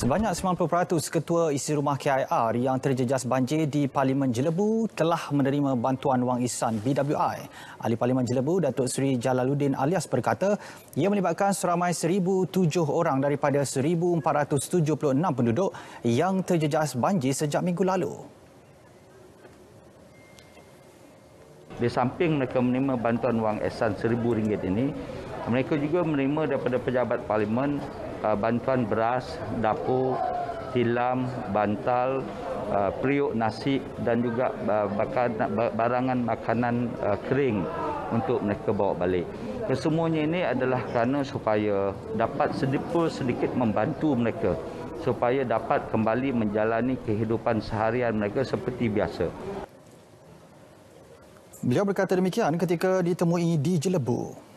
Sebanyak 90% ketua isi rumah KIR yang terjejas banjir di Parlimen Jelebu telah menerima bantuan wang ihsan BWI. Ahli Parlimen Jelebu, Datuk Seri Jalaluddin alias berkata, ia melibatkan seramai 1,007 orang daripada 1,476 penduduk yang terjejas banjir sejak minggu lalu. Di samping mereka menerima bantuan wang ihsan RM1,000 ini, mereka juga menerima daripada pejabat parlimen uh, bantuan beras, dapur, tilam, bantal, uh, periuk nasi dan juga uh, barangan makanan uh, kering untuk mereka bawa balik. Kesemuanya ini adalah kerana supaya dapat sedikit sedikit membantu mereka supaya dapat kembali menjalani kehidupan seharian mereka seperti biasa. Beliau berkata demikian ketika ditemui di Jelebu.